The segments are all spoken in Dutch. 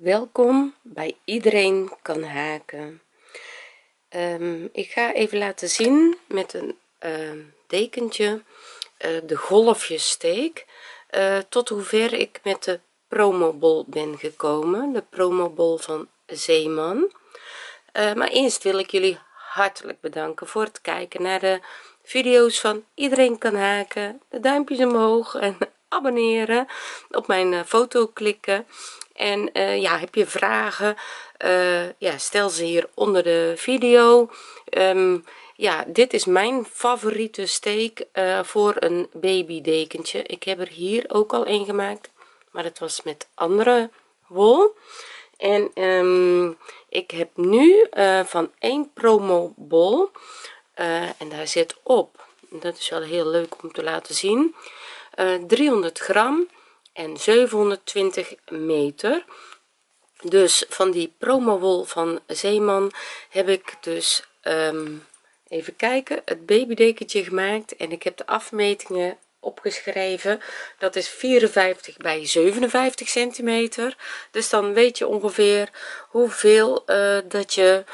welkom bij iedereen kan haken. Ehm, ik ga even laten zien met een ehm, dekentje uh, de golfjessteek uh, tot hoever ik met de promobol ben gekomen de promobol van Zeeman. Uh, maar eerst wil ik jullie hartelijk bedanken voor het kijken naar de video's van iedereen kan haken. De duimpjes omhoog en abonneren op mijn foto klikken en uh, ja heb je vragen uh, ja stel ze hier onder de video. Um, ja dit is mijn favoriete steek uh, voor een babydekentje. Ik heb er hier ook al een gemaakt maar het was met andere wol. En um, ik heb nu van één promo bol en daar zit op dat is wel heel leuk om te laten zien 300 gram en 720 meter. Dus van die promo wol van zeeman heb ik dus um, even kijken het babydekentje gemaakt. En ik heb de afmetingen opgeschreven. Dat is 54 bij 57 centimeter. Dus dan weet je ongeveer hoeveel uh, dat je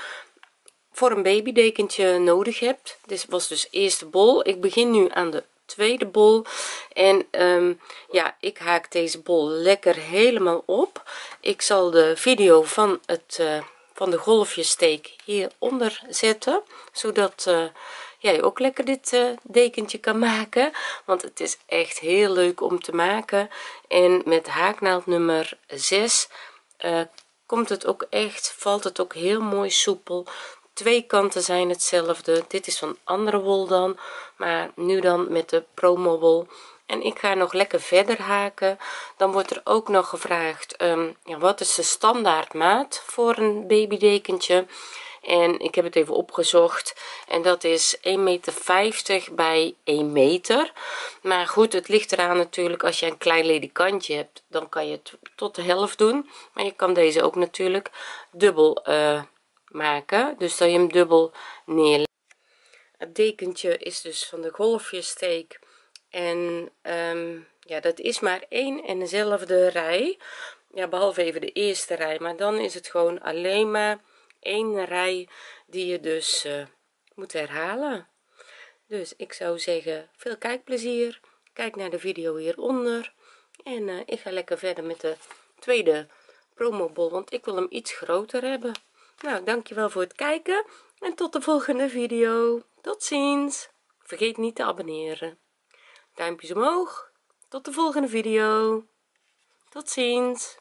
voor een babydekentje nodig hebt. Dit was dus eerste bol. Ik begin nu aan de tweede bol. En um, ja ik haak deze bol lekker helemaal op. Ik zal de video van het uh, van de golfjessteek hieronder zetten zodat uh, jij ook lekker dit uh, dekentje kan maken. Want het is echt heel leuk om te maken. En met haaknaald nummer 6 komt het ook echt valt het ook heel mooi soepel twee kanten zijn hetzelfde. Dit is van andere wol dan maar nu dan met de promo wol. En ik ga nog lekker verder haken. Dan wordt er ook nog gevraagd um, ja, wat is de standaard maat voor een babydekentje? En ik heb het even opgezocht. En dat is 1 meter 50 bij 1 meter. Maar goed het ligt eraan natuurlijk als je een klein ledikantje hebt dan kan je het tot de helft doen. Maar je kan deze ook natuurlijk dubbel uh, maken. Dus dat je hem dubbel neerlegt. Het dekentje is dus van de golfjessteek. En um, ja dat is maar één en dezelfde rij. Ja behalve even de eerste rij. Maar dan is het gewoon alleen maar één rij die je dus uh, moet herhalen. Dus ik zou zeggen veel kijkplezier. Kijk naar de video hieronder. En uh, ik ga lekker verder met de tweede promobol want ik wil hem iets groter hebben nou dankjewel voor het kijken en tot de volgende video. Tot ziens. Vergeet niet te abonneren. Duimpjes omhoog. Tot de volgende video. Tot ziens